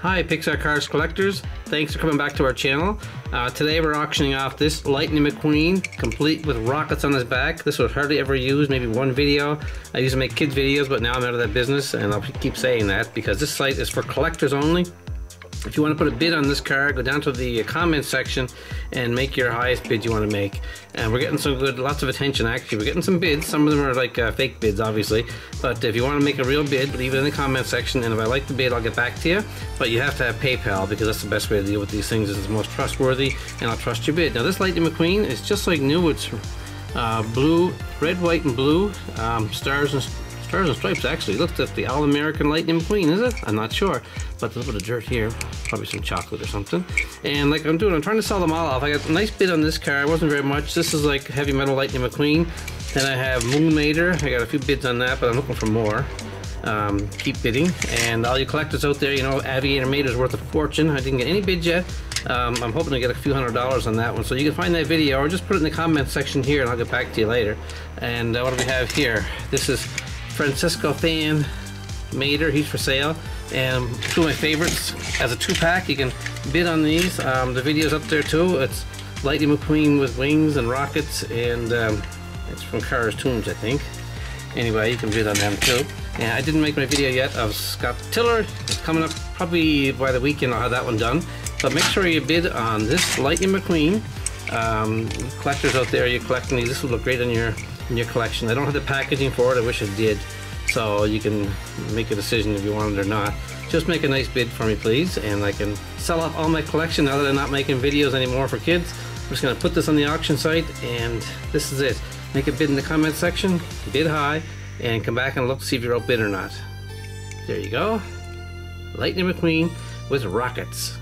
Hi Pixar Cars collectors, thanks for coming back to our channel. Uh, today we're auctioning off this Lightning McQueen, complete with rockets on his back. This was hardly ever used, maybe one video. I used to make kids videos, but now I'm out of that business, and I'll keep saying that because this site is for collectors only. If you want to put a bid on this car, go down to the comment section and make your highest bid you want to make. And we're getting some good, lots of attention actually. We're getting some bids. Some of them are like uh, fake bids, obviously. But if you want to make a real bid, leave it in the comment section. And if I like the bid, I'll get back to you. But you have to have PayPal because that's the best way to deal with these things. It's the most trustworthy, and I'll trust your bid. Now this Lightning McQueen is just like new. It's uh, blue, red, white, and blue um, stars and Stars and Stripes actually. Looks at the All-American Lightning McQueen, is it? I'm not sure. But a bit of dirt here. Probably some chocolate or something. And like I'm doing, I'm trying to sell them all off. I got a nice bid on this car. It wasn't very much. This is like Heavy Metal Lightning McQueen. Then I have Moon Mater. I got a few bids on that, but I'm looking for more. Um, keep bidding. And all you collectors out there, you know, Aviator Mater's worth a fortune. I didn't get any bids yet. Um, I'm hoping to get a few hundred dollars on that one. So you can find that video or just put it in the comment section here and I'll get back to you later. And uh, what do we have here? This is Francisco Fan Mater. He's for sale. And two of my favorites as a two pack. You can bid on these. Um, the video's up there too. It's Lightning McQueen with wings and rockets. And um, it's from Cars Toons, I think. Anyway, you can bid on them too. And I didn't make my video yet of Scott Tiller. It's coming up probably by the weekend. I'll have that one done. But make sure you bid on this Lightning McQueen. Um, collectors out there, you're collecting these. This will look great on your in your collection. I don't have the packaging for it, I wish I did. So you can make a decision if you want it or not. Just make a nice bid for me please and I can sell off all my collection now that I'm not making videos anymore for kids. I'm just going to put this on the auction site and this is it. Make a bid in the comment section, bid high, and come back and look to see if you're outbid or not. There you go. Lightning McQueen with rockets.